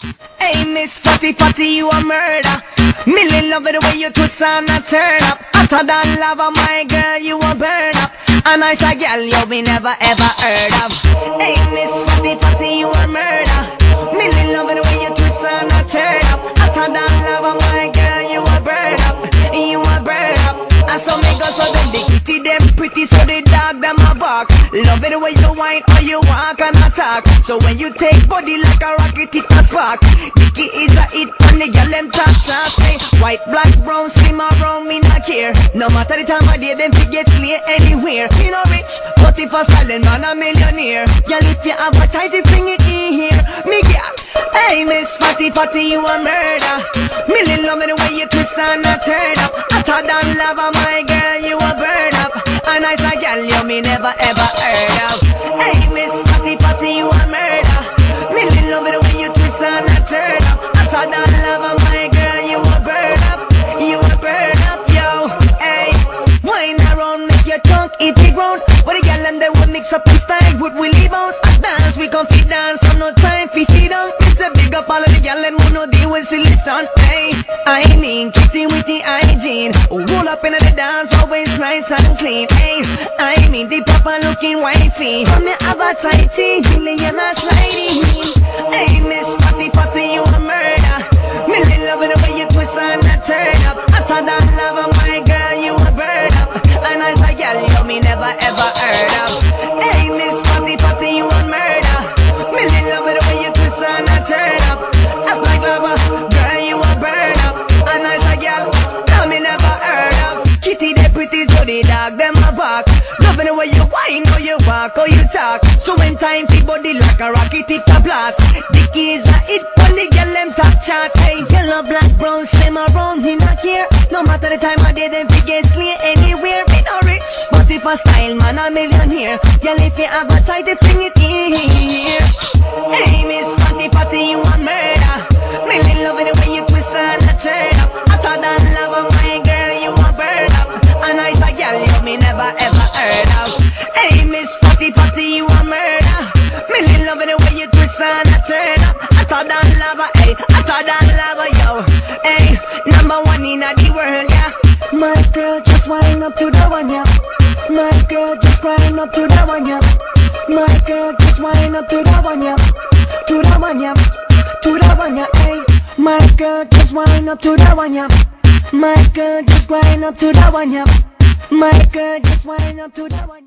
Hey, Miss Fatty Fatty, you a murder. Million love it the way you twist and a turn up. Hotter than lava, my girl, you a burn up. A nice a girl you be never ever heard of. Hey, Miss Fatty Fatty, you a murder. Million love it the way you twist and a turn up. Hotter than lava, my girl, you a burn up. You a burn up. And so make us so them the kitty them pretty, so the dog them a bark. Love it the way you whine or you So when you take body like a rocket, it a spark. Dicky is a hit on the girl them top shots. Hey, white, black, brown, slim or brown, me not care. No matter the time of day, them fi get slay anywhere. Me no rich, but if a silent man a millionaire. Girl, if you have a tighty bring it in here. Me girl, hey Miss Fatty Fatty, you a murder. Million love me the way you twist and a turn up. I Hotter than lava, my girl, you a burn up. A nice a girl you me never ever heard of. Deal with silly stunt. Hey, I mean, kitty with the hygiene. Roll up in the dance, always nice and clean. Hey, I mean, the proper looking wifey. From the a tighty, million a sliding. Hey, Miss Fatty Fatty, you a murder. Million love the way you twist and a turn up. Hotter than lava, my girl, you a burn up. A nice a girl you me never ever heard you oh, how you talk. So when time fi body like a rocket, it a blast. Dicky is a hit, when the girl them top charts. Hey, yellow, black, brown, slim or round, me not care. No matter the time of day, them fi get slay anywhere. Me no rich, but if a style man a millionaire, girl if you have a tight, they bring it in just up to the one, yeah. My girl, just wind up to the one, yeah. My girl, just wind up to the one, yeah. To the one, yeah. To the one, yeah, hey. My girl, just wind up to the one, yeah. My girl, just wind up to the one, yeah. My girl, just wind up to the one.